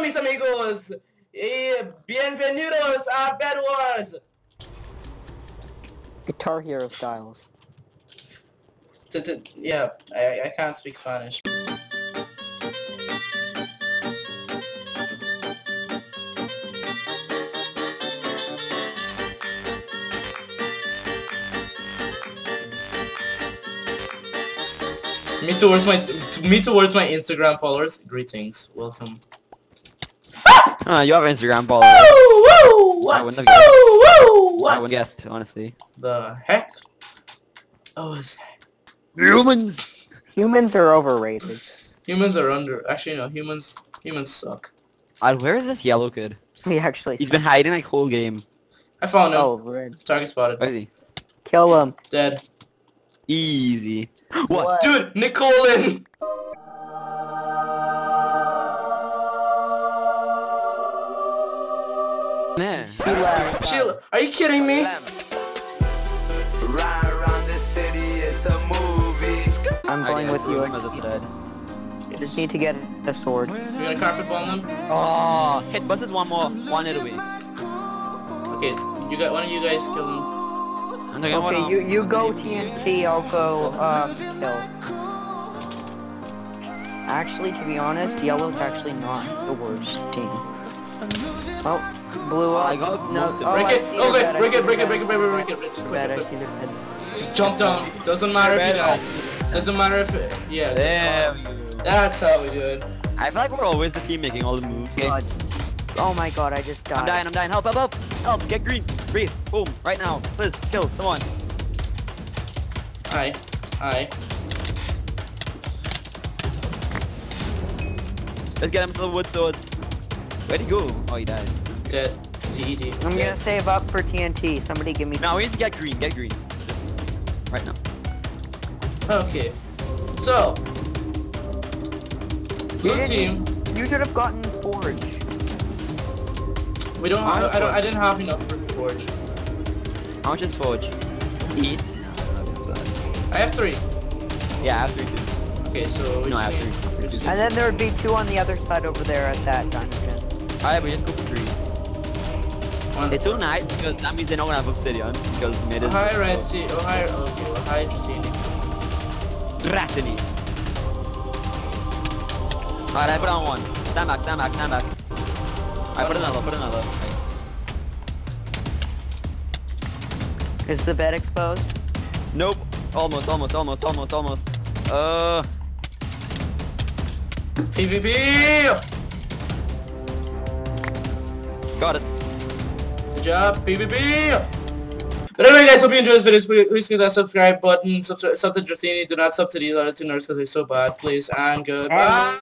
Hola mis amigos y bienvenidos a Bed Wars. Guitar Hero styles. T- t- yeah, I, I can't speak Spanish. Me towards my t- me towards my Instagram followers. Greetings, welcome. Ah, you have Instagram followers. Woo, woo, I wouldn't Woo, have woo, I what would guessed, honestly. the heck? Oh, is Humans! Humans are overrated. humans are under. Actually, no, humans humans suck. Uh, where is this yellow kid? We actually He's been hiding like whole game. I found him. Oh, red. Target spotted. Where is he? Kill him. Dead. Easy. What? What? Dude, Nicolin! Man. He left. Sheila, are you kidding me? Ride around the city, it's a movie. I'm going with you. As a thread. You just need to get a sword. You gonna carpet bomb them? Oh, hit buses one more. One hit away. Okay, you got one of you guys kill them. I'm taking one Okay, you you go TNT. I'll go uh kill. Actually, to be honest, yellow's actually not the worst team. Oh, blue. Oh, up. I got no. Oh, Break it! see Okay, bed, I break it, break it, break it, bed. break it, break it, break it. Just quick, Bed, I quick, see quick. their bed. Just jump down. Doesn't matter if you die. Doesn't matter if it, yeah. There we go. That's how we do it. I feel like we're always the team making all the moves. God. Oh my god, I just died. I'm dying, I'm dying. Help, help, help. Help, get green. Breathe. Boom. Right now. Please, kill someone. Aye. Aye. Let's get him to the wood swords. Where'd he go? Oh, he died. Dead. DED. I'm gonna save up for TNT. Somebody give me. Now we need to get green. Get green. Just, just right now. Okay. So, You blue didn't- team. You should have gotten forge. We don't Why have, I don't, I Forge? didn't have enough for Forge. How much is forge? Eight. I have three. Yeah, I have three too. Okay, so we No, I have need- three. And then there would be two on the other side over there at that dungeon. Alright, we just go for three. one. It's so nice because that means they're not gonna have obsidian because mid is Ohio Red Sea, Ohio, okay, Ohio Sea. Dratini. Alright, I put on one. Stand back, stand back, stand back. I put another, put another. Is the bed exposed? Nope. Almost, almost, almost, almost, almost. Uh, PvP! Got it. Good job, PvP! But anyway guys, hope you enjoyed this video. Please, click that subscribe button, sub, sub to Dratini, do not sub to these other two nerds because they're so bad, please, and goodbye!